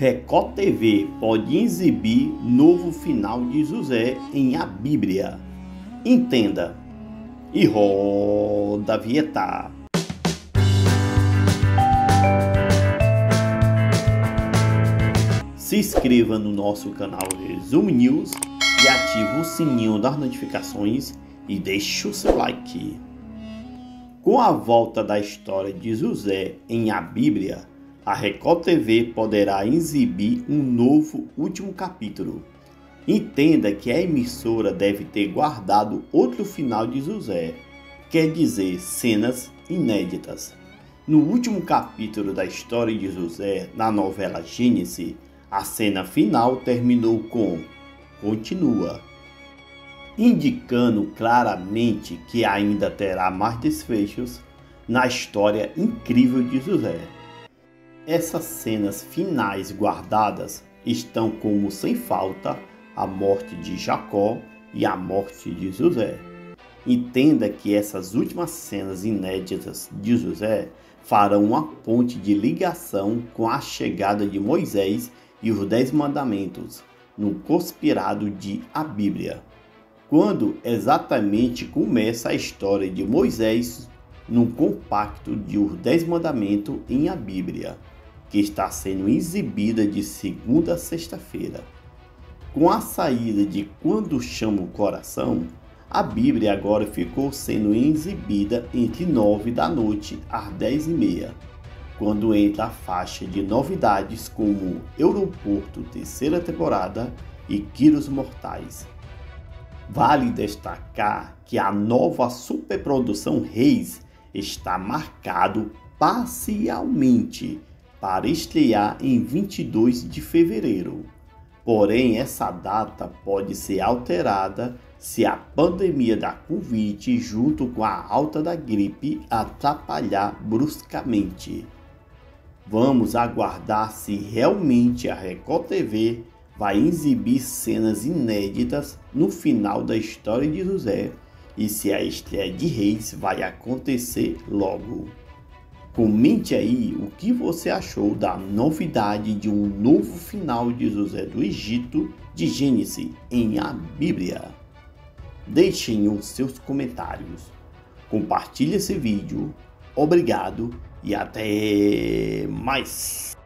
Record TV pode exibir novo final de José em A Bíblia. Entenda e roda a vinheta. Se inscreva no nosso canal Resumo News e ative o sininho das notificações e deixe o seu like. Com a volta da história de José em A Bíblia, a Record TV poderá exibir um novo último capítulo. Entenda que a emissora deve ter guardado outro final de José, quer dizer, cenas inéditas. No último capítulo da história de José, na novela Gênesis, a cena final terminou com continua, indicando claramente que ainda terá mais desfechos na história incrível de José. Essas cenas finais guardadas estão como sem falta a morte de Jacó e a morte de José. Entenda que essas últimas cenas inéditas de José farão uma ponte de ligação com a chegada de Moisés e os Dez Mandamentos no conspirado de A Bíblia. Quando exatamente começa a história de Moisés no compacto de Os Dez Mandamentos em A Bíblia que está sendo exibida de segunda a sexta-feira. Com a saída de Quando Chama o Coração, a Bíblia agora ficou sendo exibida entre 9 da noite às 10 e meia, quando entra a faixa de novidades como Aeroporto terceira temporada e Quiros Mortais. Vale destacar que a nova superprodução Reis está marcado parcialmente para estrear em 22 de fevereiro. Porém, essa data pode ser alterada se a pandemia da Covid, junto com a alta da gripe, atrapalhar bruscamente. Vamos aguardar se realmente a Record TV vai exibir cenas inéditas no final da história de José e se a estreia de Reis vai acontecer logo. Comente aí o que você achou da novidade de um novo final de José do Egito de Gênesis em a Bíblia. Deixem os seus comentários. Compartilhe esse vídeo. Obrigado e até mais.